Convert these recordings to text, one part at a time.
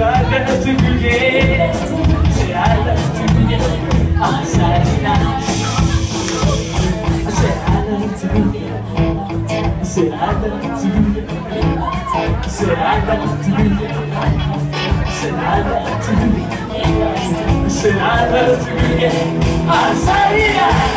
Say I love to forget Say I love to forget On Saturday night Say I love to be forget Say I love to be forget Say I love to be forget Say I love to be forget Say I love to be forget On Saturday night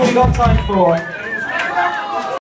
we got time for.